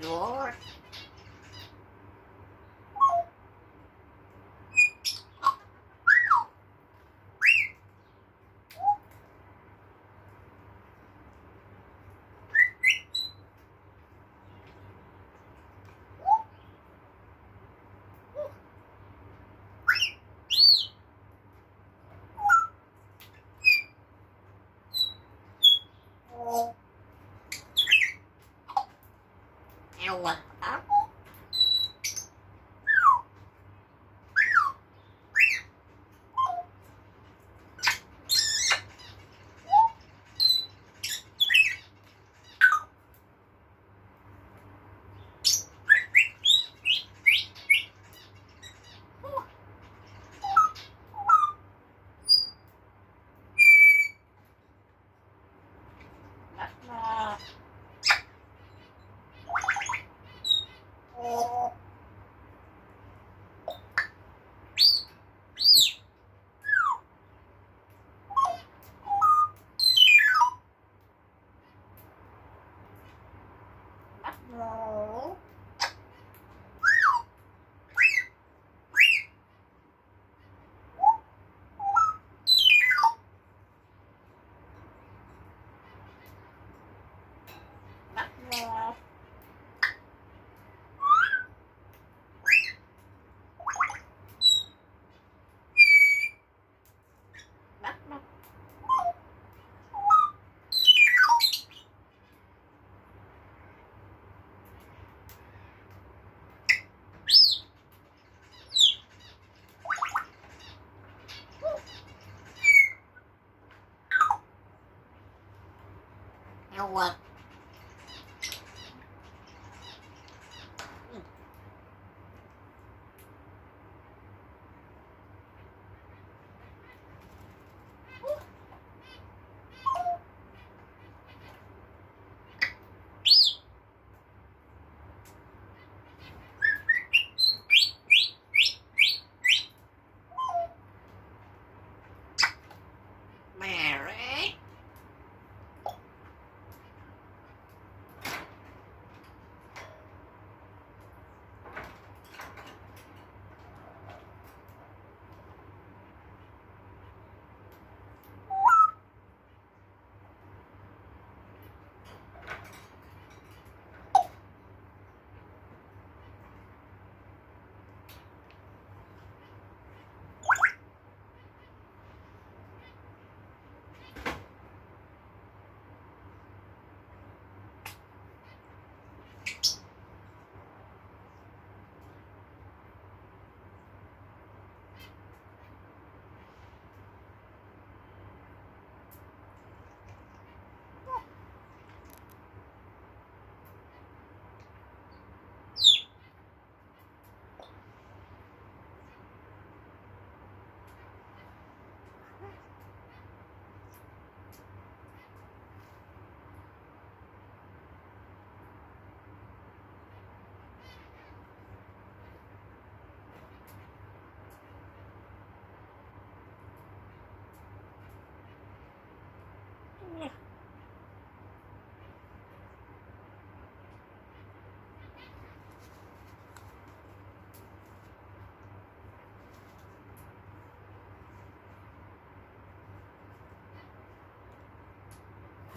Your Ela. No. Ela. Mary.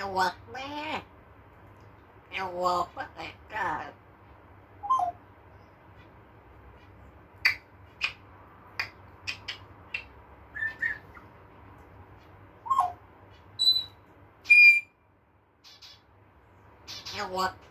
Hello, man. Hello, what the God? Hello. Harry.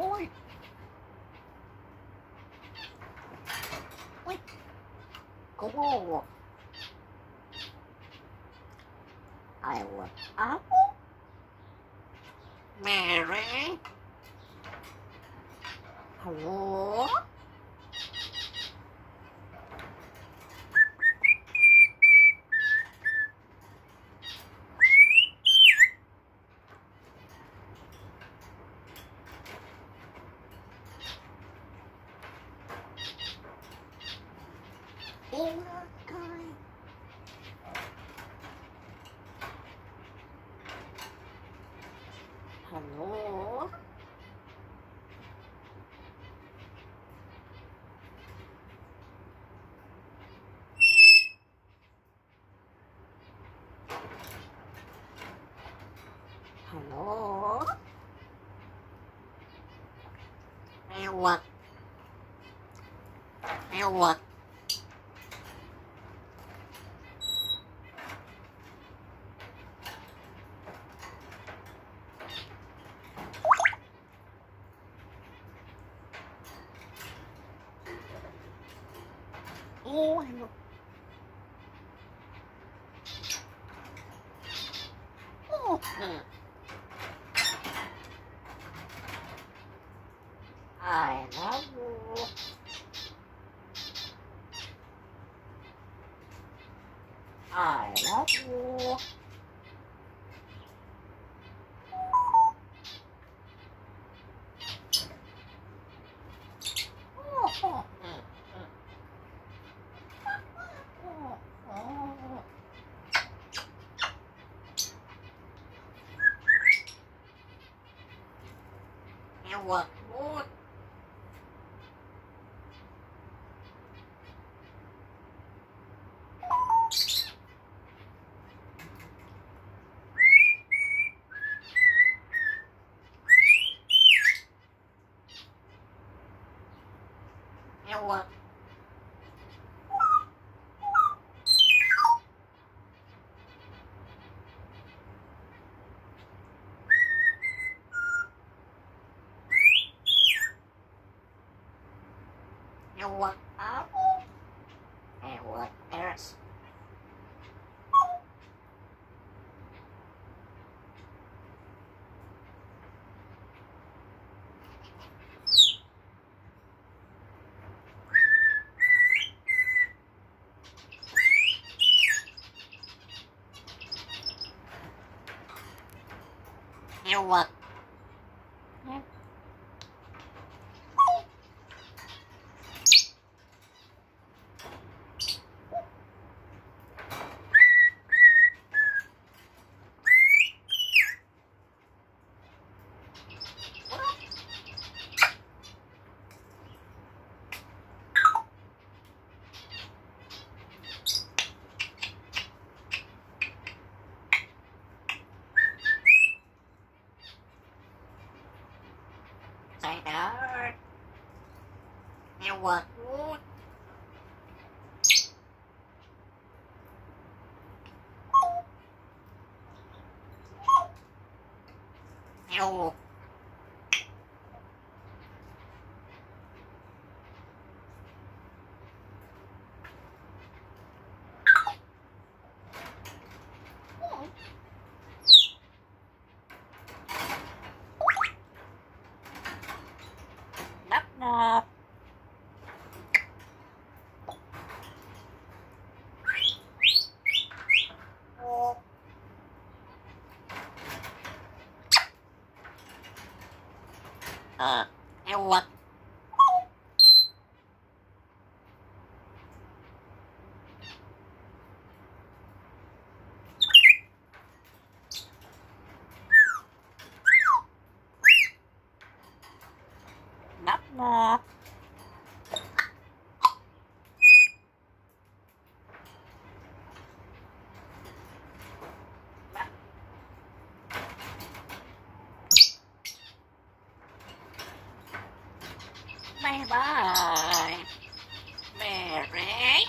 Oi! Oi! Go! I will apple. Mary? Hello? Hello? Hello? look. one. What? What? know what up. Ow. Ah. Bye. Mary?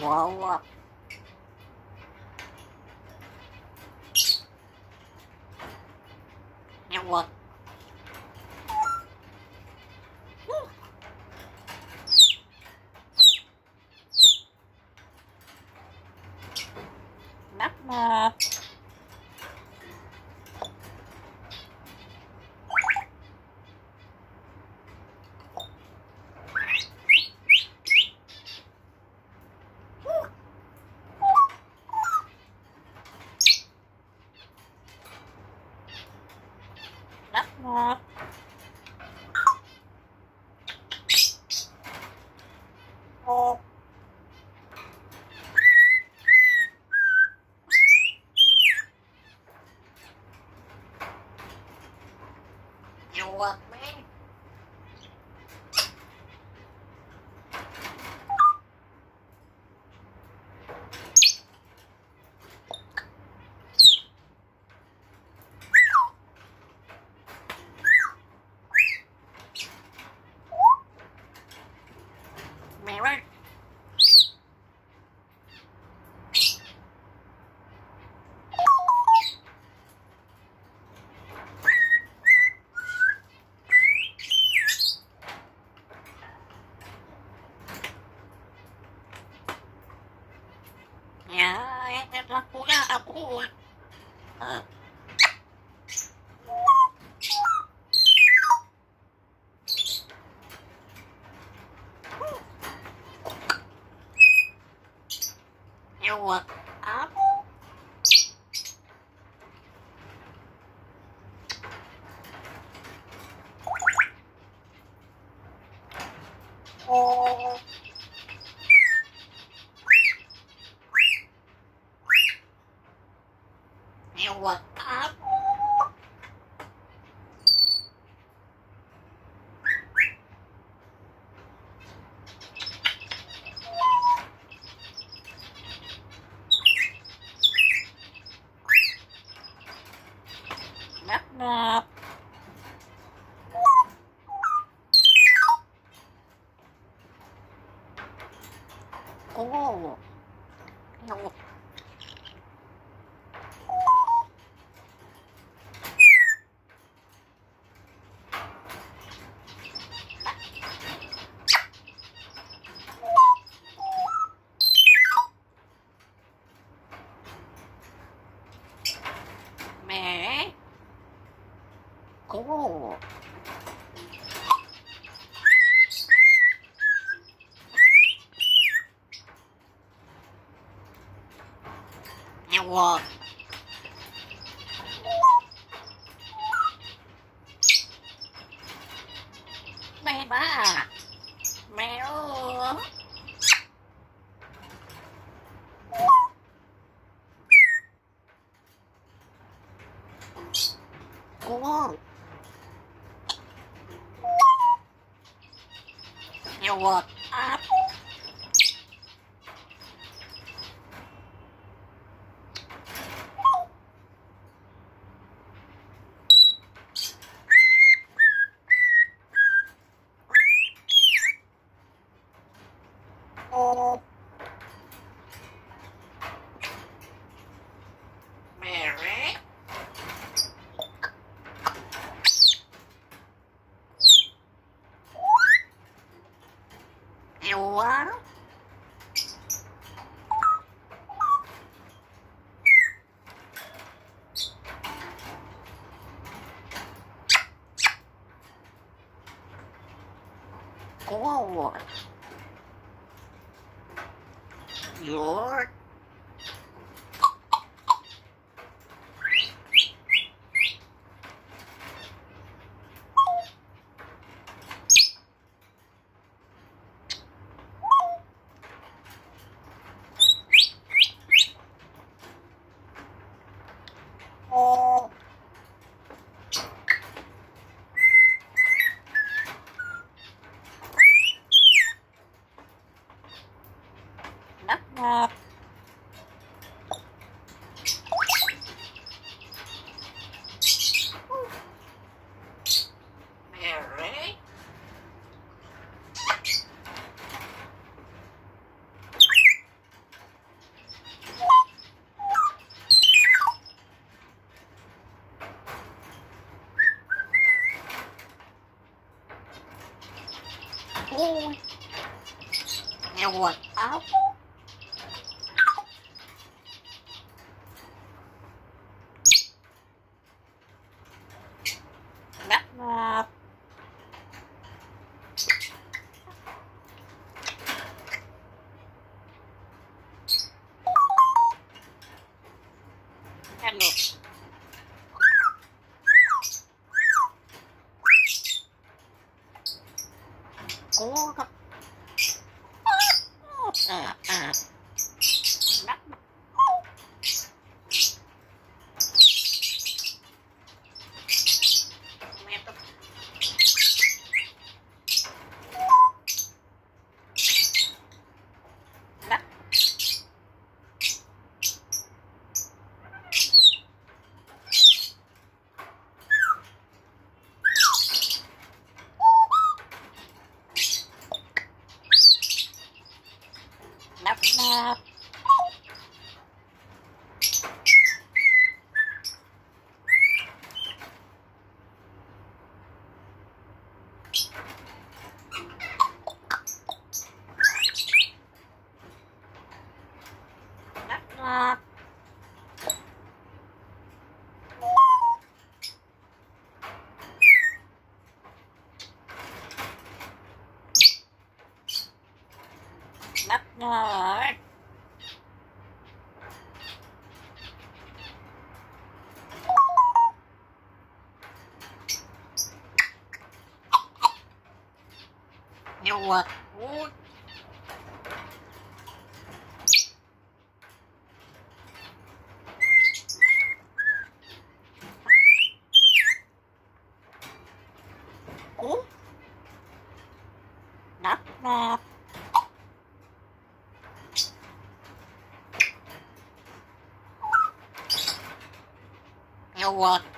wow wow nhau quên nắp uh, こう แม่รักกูน่ากกูอะ 我。mẹ má à con nhiều vật Oh. Áo quần Áo. 啊你我。Chuột.